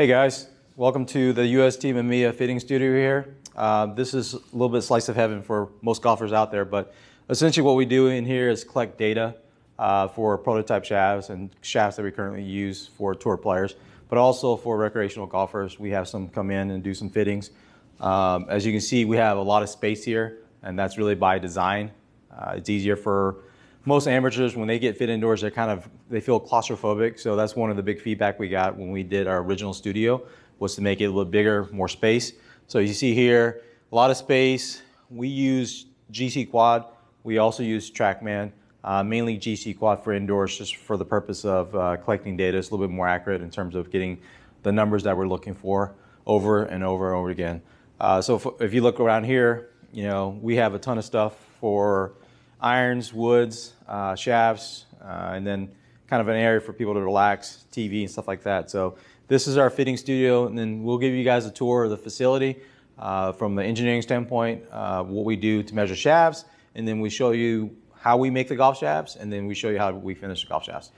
Hey guys, welcome to the UST Mamiya fitting studio here. Uh, this is a little bit slice of heaven for most golfers out there, but essentially what we do in here is collect data uh, for prototype shafts and shafts that we currently use for tour players, but also for recreational golfers. We have some come in and do some fittings. Um, as you can see, we have a lot of space here, and that's really by design. Uh, it's easier for most amateurs when they get fit indoors they're kind of they feel claustrophobic. So that's one of the big feedback we got when we did our original studio was to make it a little bigger more space. So you see here a lot of space. We use GCQuad. We also use TrackMan uh, mainly GCQuad for indoors just for the purpose of uh, collecting data. It's a little bit more accurate in terms of getting the numbers that we're looking for over and over and over again. Uh, so if, if you look around here you know we have a ton of stuff for irons, woods, uh, shafts, uh, and then kind of an area for people to relax, TV and stuff like that. So this is our fitting studio, and then we'll give you guys a tour of the facility uh, from the engineering standpoint, uh, what we do to measure shafts, and then we show you how we make the golf shafts, and then we show you how we finish the golf shafts.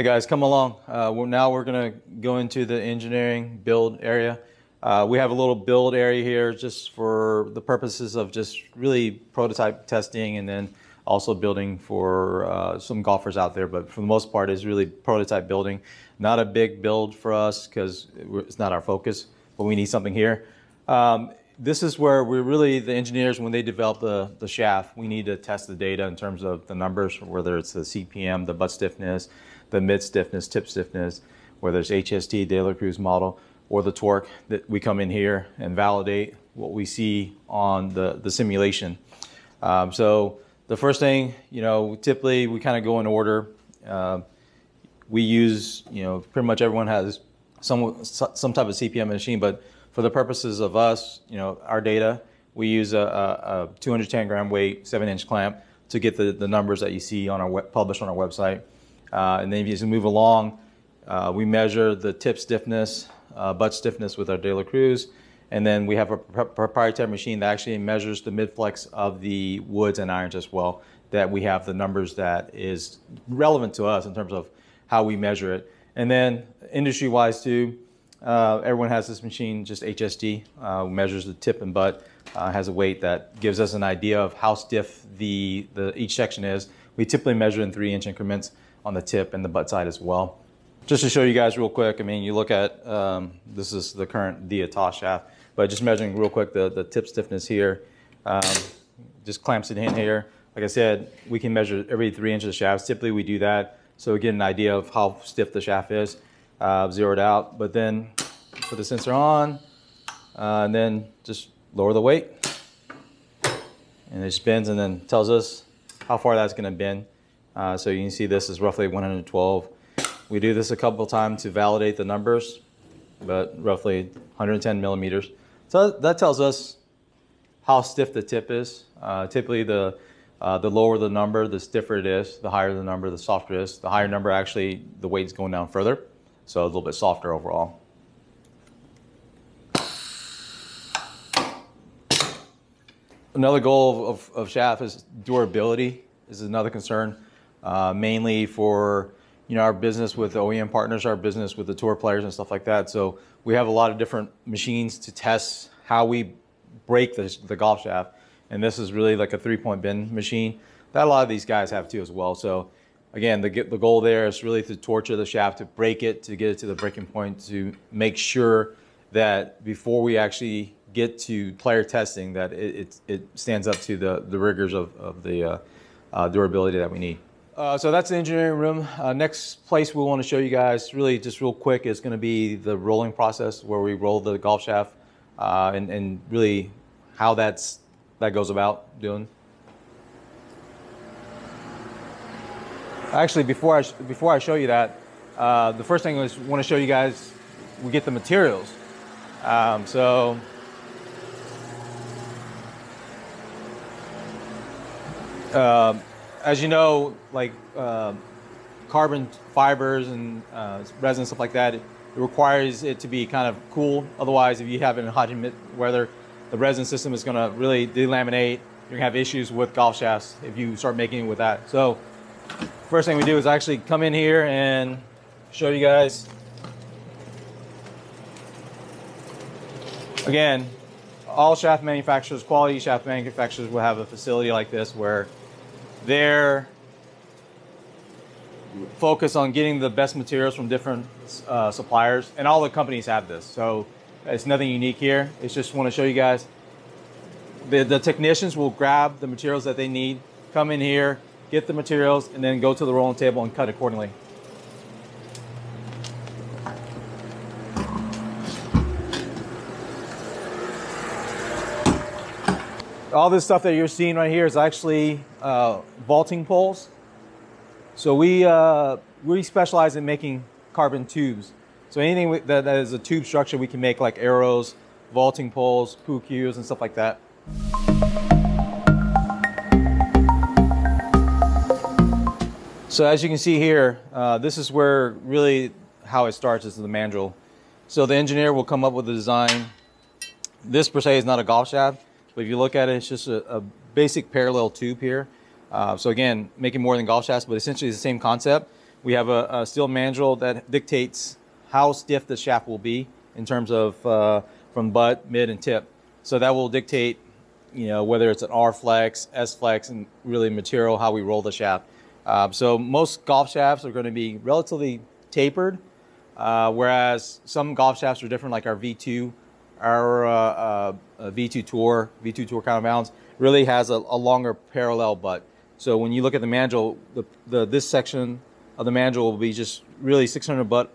Hey guys, come along. Uh, now we're going to go into the engineering build area. Uh, we have a little build area here just for the purposes of just really prototype testing and then also building for uh, some golfers out there. But for the most part, is really prototype building. Not a big build for us because it's not our focus, but we need something here. Um, this is where we're really the engineers when they develop the, the shaft we need to test the data in terms of the numbers whether it's the cpm the butt stiffness the mid stiffness, tip stiffness, whether it's HST, De La Cruz model, or the torque that we come in here and validate what we see on the, the simulation. Um, so the first thing, you know, typically we kind of go in order. Uh, we use, you know, pretty much everyone has some, some type of CPM machine, but for the purposes of us, you know, our data, we use a, a, a 210 gram weight, seven inch clamp to get the, the numbers that you see on our web, published on our website. Uh, and then as you move along, uh, we measure the tip stiffness, uh, butt stiffness with our De La Cruz. And then we have a proprietary machine that actually measures the mid-flex of the woods and irons as well, that we have the numbers that is relevant to us in terms of how we measure it. And then industry-wise too, uh, everyone has this machine, just HSD, uh, measures the tip and butt, uh, has a weight that gives us an idea of how stiff the, the each section is. We typically measure in three inch increments on the tip and the butt side as well. Just to show you guys real quick, I mean, you look at, um, this is the current Dia shaft, but just measuring real quick the, the tip stiffness here, um, just clamps it in here. Like I said, we can measure every three inches of shafts. Typically we do that so we get an idea of how stiff the shaft is, uh, zero it out, but then put the sensor on, uh, and then just lower the weight. And it spins and then tells us how far that's gonna bend. Uh, so you can see this is roughly 112. We do this a couple times to validate the numbers, but roughly 110 millimeters. So that tells us how stiff the tip is. Uh, typically, the uh, the lower the number, the stiffer it is. The higher the number, the softer it is. The higher number, actually, the weight's going down further, so a little bit softer overall. Another goal of, of, of shaft is durability. This is another concern uh, mainly for you know our business with OEM partners, our business with the tour players and stuff like that. So we have a lot of different machines to test how we break the, the golf shaft, and this is really like a three-point bend machine that a lot of these guys have too as well. So again, the the goal there is really to torture the shaft, to break it, to get it to the breaking point, to make sure that before we actually get to player testing, that it, it, it stands up to the, the rigors of, of the uh, uh, durability that we need. Uh, so that's the engineering room. Uh, next place we want to show you guys, really just real quick, is going to be the rolling process where we roll the golf shaft uh, and, and really how that's that goes about doing. Actually, before I, before I show you that, uh, the first thing I want to show you guys, we get the materials. Um, so uh, as you know, like uh, carbon fibers and uh, resin stuff like that, it requires it to be kind of cool. Otherwise, if you have it in hot humid weather, the resin system is going to really delaminate. You're going to have issues with golf shafts if you start making it with that. So first thing we do is actually come in here and show you guys. Again, all shaft manufacturers, quality shaft manufacturers will have a facility like this where they're focused on getting the best materials from different uh, suppliers, and all the companies have this. So it's nothing unique here. It's just want to show you guys. The, the technicians will grab the materials that they need, come in here, get the materials, and then go to the rolling table and cut accordingly. All this stuff that you're seeing right here is actually uh, vaulting poles. So we, uh, we specialize in making carbon tubes. So anything that, that is a tube structure, we can make like arrows, vaulting poles, cues, and stuff like that. So as you can see here, uh, this is where really how it starts is the mandrel. So the engineer will come up with a design. This per se is not a golf shaft, but if you look at it, it's just a, a basic parallel tube here. Uh, so again, making more than golf shafts, but essentially the same concept. We have a, a steel mandrel that dictates how stiff the shaft will be in terms of uh, from butt, mid, and tip. So that will dictate, you know, whether it's an R flex, S flex, and really material how we roll the shaft. Uh, so most golf shafts are going to be relatively tapered, uh, whereas some golf shafts are different, like our V2, our uh, uh, V2 Tour, V2 Tour counterbalance really has a, a, longer parallel butt. So when you look at the mandrel, the, the, this section of the mandrel will be just really 600 butt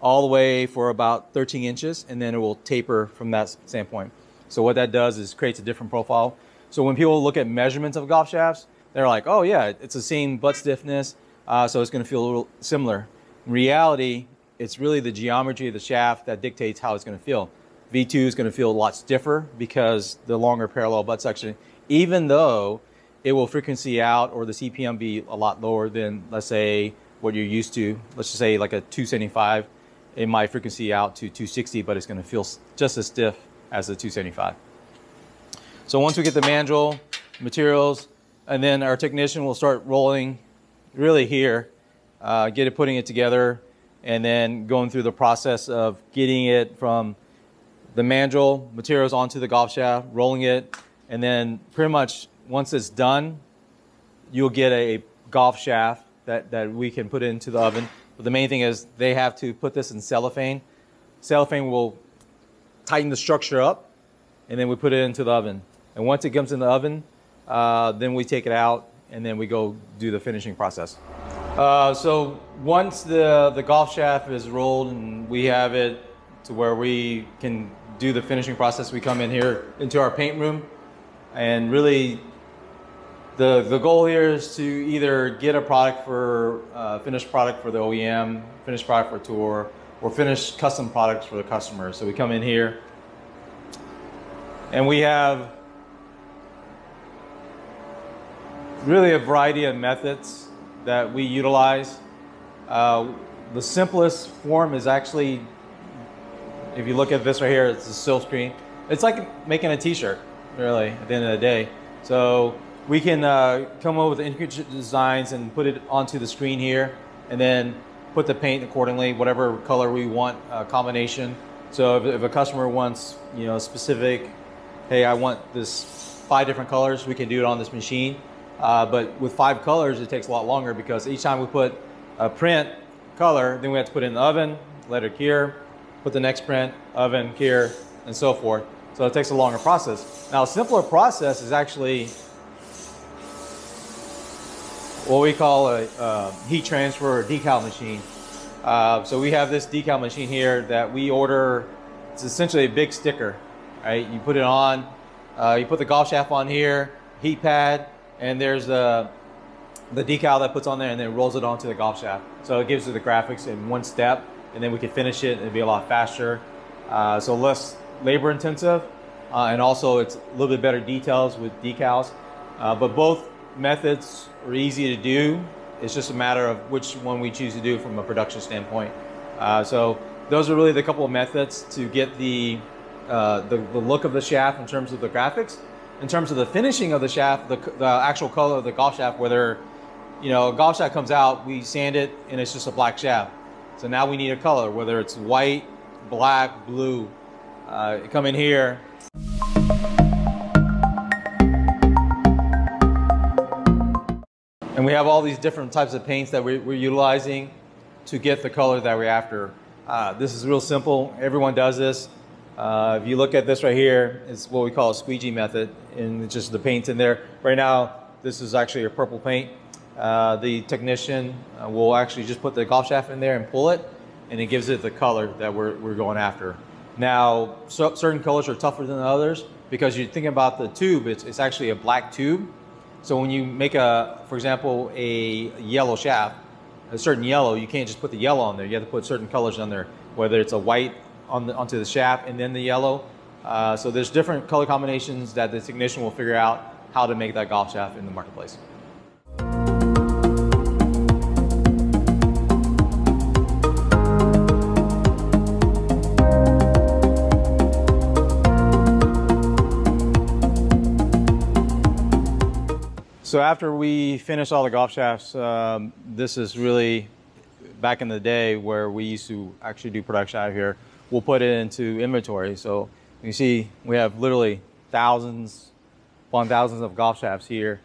all the way for about 13 inches, and then it will taper from that standpoint. So what that does is creates a different profile. So when people look at measurements of golf shafts, they're like, oh yeah, it's the same butt stiffness, uh, so it's going to feel a little similar. In reality, it's really the geometry of the shaft that dictates how it's going to feel. V2 is going to feel a lot stiffer because the longer parallel butt section, even though it will frequency out or the CPM be a lot lower than, let's say, what you're used to. Let's just say like a 275 it might frequency out to 260, but it's going to feel just as stiff as the 275. So once we get the mandrel materials, and then our technician will start rolling really here, uh, get it, putting it together, and then going through the process of getting it from the mandrel materials onto the golf shaft, rolling it, and then pretty much once it's done, you'll get a golf shaft that, that we can put into the oven. But the main thing is they have to put this in cellophane. Cellophane will tighten the structure up, and then we put it into the oven. And once it comes in the oven, uh, then we take it out, and then we go do the finishing process. Uh, so once the, the golf shaft is rolled and we have it to where we can do the finishing process, we come in here into our paint room and really the, the goal here is to either get a product for uh, finished product for the OEM, finished product for tour, or finished custom products for the customer. So we come in here and we have really a variety of methods that we utilize. Uh, the simplest form is actually, if you look at this right here, it's a silk screen. It's like making a t-shirt, really, at the end of the day. So we can uh, come up with intricate designs and put it onto the screen here and then put the paint accordingly, whatever color we want uh, combination. So if, if, a customer wants, you know, specific, hey, I want this five different colors, we can do it on this machine. Uh, but with five colors, it takes a lot longer because each time we put a print color, then we have to put it in the oven, let it cure, put the next print, oven, here, and so forth. So it takes a longer process. Now, a simpler process is actually what we call a uh, heat transfer or decal machine. Uh, so we have this decal machine here that we order. It's essentially a big sticker, right? You put it on, uh, you put the golf shaft on here, heat pad, and there's a the decal that puts on there and then rolls it onto the golf shaft. So it gives you the graphics in one step and then we can finish it and it'd be a lot faster. Uh, so less labor intensive uh, and also it's a little bit better details with decals. Uh, but both methods are easy to do. It's just a matter of which one we choose to do from a production standpoint. Uh, so those are really the couple of methods to get the, uh, the, the look of the shaft in terms of the graphics. In terms of the finishing of the shaft, the, the actual color of the golf shaft, whether you know, a golf shaft comes out, we sand it, and it's just a black shaft. So now we need a color, whether it's white, black, blue. Uh, come in here. And we have all these different types of paints that we're, we're utilizing to get the color that we're after. Uh, this is real simple. Everyone does this. Uh, if you look at this right here, it's what we call a squeegee method, and it's just the paint in there. Right now, this is actually a purple paint. Uh, the technician uh, will actually just put the golf shaft in there and pull it, and it gives it the color that we're, we're going after. Now, so, certain colors are tougher than others because you're thinking about the tube, it's, it's actually a black tube. So when you make a, for example, a yellow shaft, a certain yellow, you can't just put the yellow on there. You have to put certain colors on there, whether it's a white on the, onto the shaft and then the yellow. Uh, so there's different color combinations that the technician will figure out how to make that golf shaft in the marketplace. So after we finish all the golf shafts, um, this is really back in the day where we used to actually do production out here. We'll put it into inventory. So you see, we have literally thousands upon thousands of golf shafts here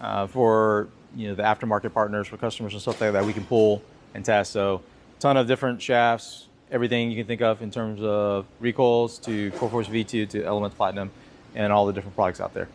uh, for you know the aftermarket partners, for customers and stuff like that we can pull and test. So ton of different shafts, everything you can think of in terms of recoils to ProForce V2 to Elements Platinum and all the different products out there.